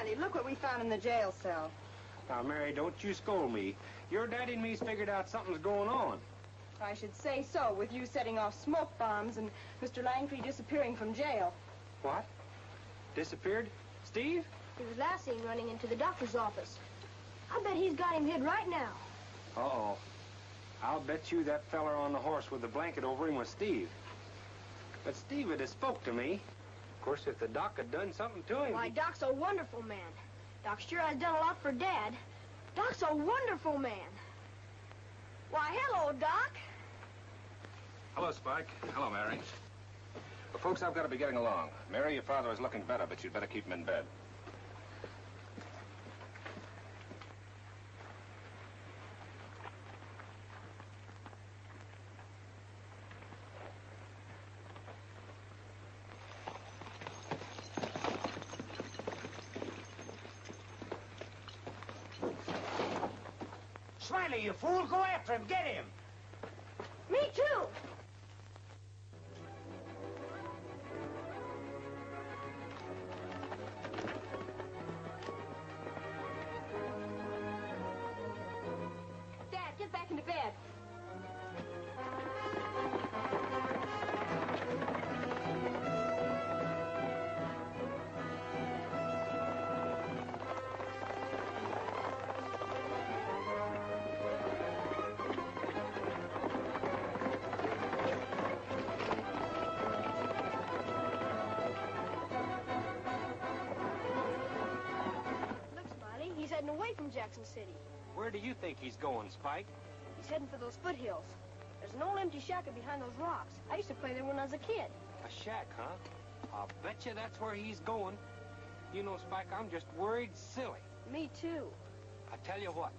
Smiley, look what we found in the jail cell. Now, Mary, don't you scold me. Your daddy and me's figured out something's going on. I should say so, with you setting off smoke bombs and Mr. Langtry disappearing from jail. What? Disappeared? Steve? He was last seen running into the doctor's office. I bet he's got him hid right now. Uh-oh. I'll bet you that feller on the horse with the blanket over him was Steve. But Steve had spoke to me. Of course, if the doc had done something to him... Why, Doc's a wonderful man. Doc sure has done a lot for Dad. Doc's a wonderful man. Why, hello, Doc. Hello, Spike. Hello, Mary. Well, folks, I've got to be getting along. Mary, your father is looking better, but you'd better keep him in bed. Smiley, you fool! Go after him! Get him! Me too. From Jackson City. Where do you think he's going, Spike? He's heading for those foothills. There's an old empty shack behind those rocks. I used to play there when I was a kid. A shack, huh? I'll bet you that's where he's going. You know, Spike, I'm just worried silly. Me too. I tell you what,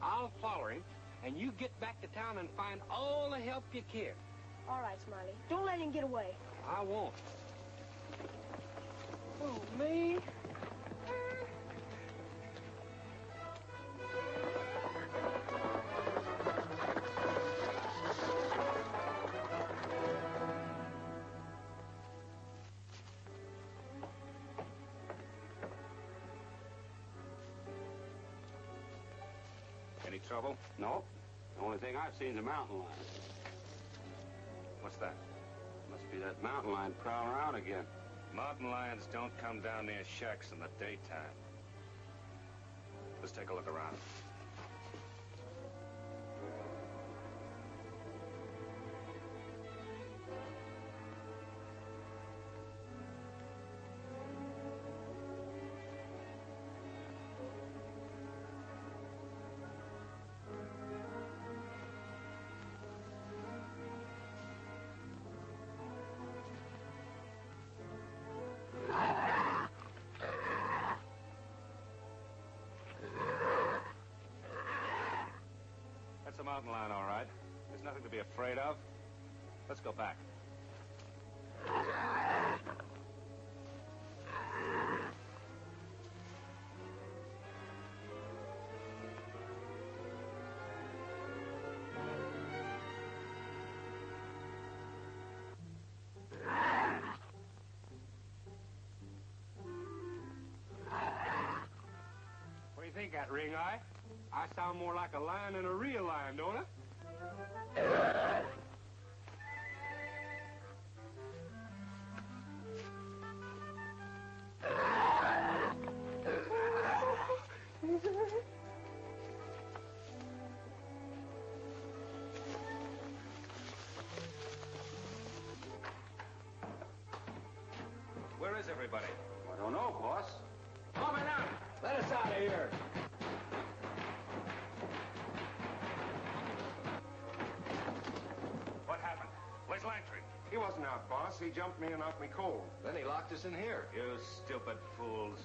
I'll follow him, and you get back to town and find all the help you can. All right, Smiley. Don't let him get away. I won't. Oh, me? Trouble? Nope. The only thing I've seen is a mountain lion. What's that? Must be that mountain lion prowling around again. Mountain lions don't come down near shacks in the daytime. Let's take a look around. Mountain lion, all right. There's nothing to be afraid of. Let's go back. What do you think, that ring eye? I sound more like a lion than a real lion, don't I? Where is everybody? I don't know, boss. Come on out! Let us out of here! Where's He wasn't out, boss. He jumped me and knocked me cold. Then he locked us in here. You stupid fools.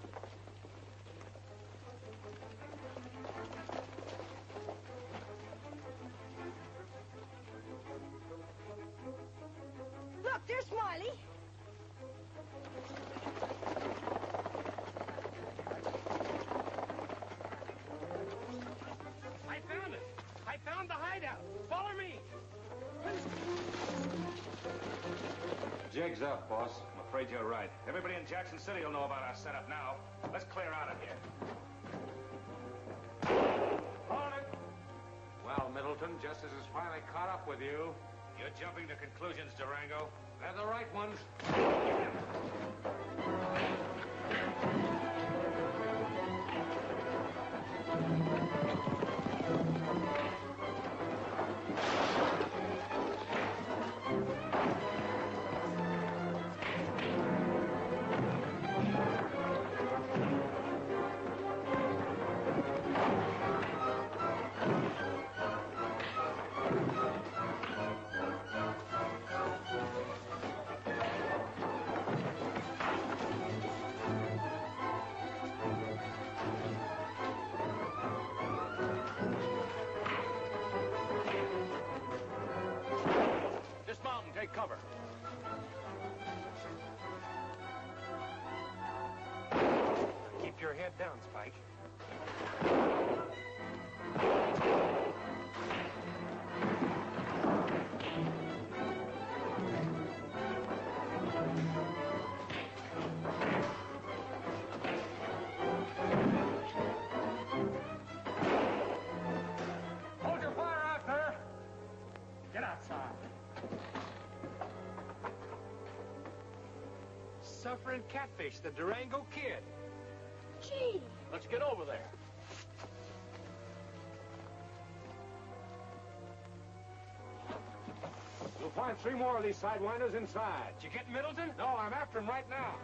Jig's up, boss. I'm afraid you're right. Everybody in Jackson City will know about our setup now. Let's clear out of here. It! Well, Middleton, justice has finally caught up with you. You're jumping to conclusions, Durango. They're the right ones. Suffering catfish, the Durango Kid. Gee, Let's get over there. You'll find three more of these sidewinders inside. Did you get Middleton? No, I'm after him right now.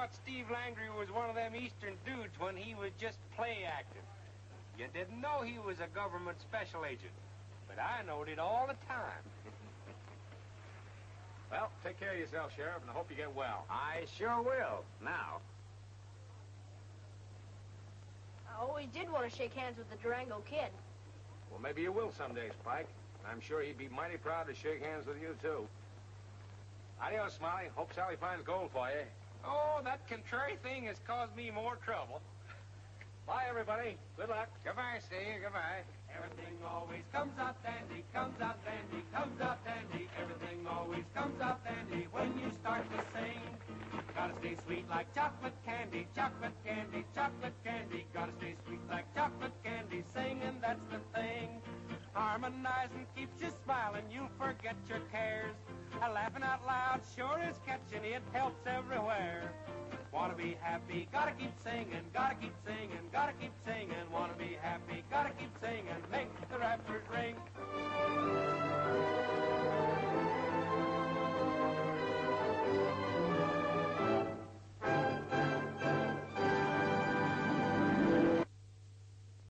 Thought Steve Langtry was one of them Eastern dudes when he was just play acting. You didn't know he was a government special agent. But I knowed it all the time. Well, take care of yourself, Sheriff, and I hope you get well. I sure will. Now. I always did want to shake hands with the Durango kid. Well, maybe you will someday, Spike. I'm sure he'd be mighty proud to shake hands with you, too. Adios, Smiley. Hope Sally finds gold for you. Oh, that contrary thing has caused me more trouble. Bye, everybody. Good luck. Goodbye, Steve. Goodbye. Everything always comes out dandy, comes out dandy, comes out dandy. Everything always comes out dandy when you start to sing. Gotta stay sweet like chocolate candy, chocolate candy, chocolate candy. Gotta stay sweet like chocolate candy, singing that's the thing harmonizing keeps you smiling. You'll forget your cares. A laughing out loud sure is catching. It helps everywhere. Wanna be happy, gotta keep singing, gotta keep singing, gotta keep singing. Wanna be happy, gotta keep singing, make the rafters ring.